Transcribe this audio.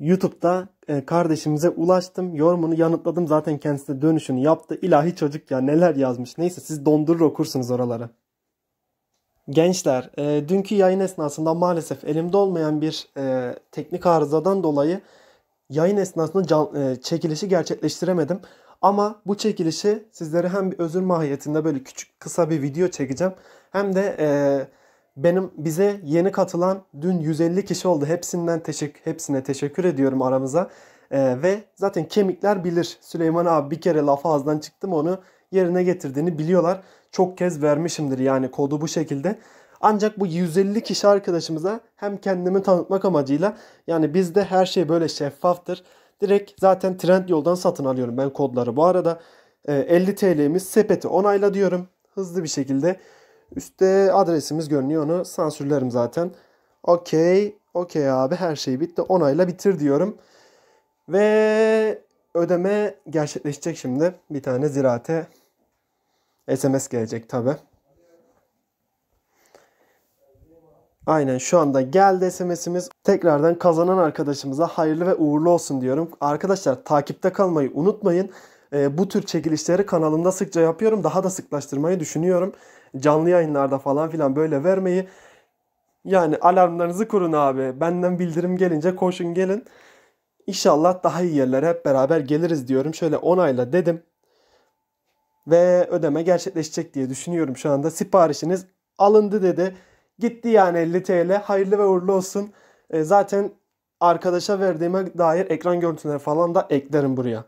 YouTube'da e, kardeşimize ulaştım. Yorumunu yanıtladım. Zaten kendisi de dönüşünü yaptı. İlahi çocuk ya neler yazmış. Neyse siz dondurur okursunuz oraları. Gençler, e, dünkü yayın esnasında maalesef elimde olmayan bir e, teknik arızadan dolayı yayın esnasında can, e, çekilişi gerçekleştiremedim. Ama bu çekilişi sizlere hem bir özür mahiyetinde böyle küçük kısa bir video çekeceğim. Hem de e, benim bize yeni katılan dün 150 kişi oldu. Hepsinden teşekkür hepsine teşekkür ediyorum aramıza. E, ve zaten kemikler bilir. Süleyman abi bir kere laf ağızdan çıktım onu yerine getirdiğini biliyorlar. Çok kez vermişimdir yani kodu bu şekilde. Ancak bu 150 kişi arkadaşımıza hem kendimi tanıtmak amacıyla yani bizde her şey böyle şeffaftır. Direkt zaten trend yoldan satın alıyorum ben kodları. Bu arada 50 e, TL'miz sepeti onayla diyorum. Hızlı bir şekilde. Üstte adresimiz görünüyor onu sansürlerim zaten. Okey. Okey abi her şey bitti. Onayla bitir diyorum. Ve ödeme gerçekleşecek şimdi. Bir tane ziraate SMS gelecek tabi. Aynen şu anda geldi SMS'imiz. Tekrardan kazanan arkadaşımıza hayırlı ve uğurlu olsun diyorum. Arkadaşlar takipte kalmayı unutmayın. E, bu tür çekilişleri kanalımda sıkça yapıyorum. Daha da sıklaştırmayı düşünüyorum. Canlı yayınlarda falan filan böyle vermeyi. Yani alarmlarınızı kurun abi. Benden bildirim gelince koşun gelin. İnşallah daha iyi yerlere hep beraber geliriz diyorum. Şöyle onayla dedim. Ve ödeme gerçekleşecek diye düşünüyorum şu anda. Siparişiniz alındı dedi. Gitti yani 50 TL. Hayırlı ve uğurlu olsun. E, zaten arkadaşa verdiğime dair ekran görüntüleri falan da eklerim buraya.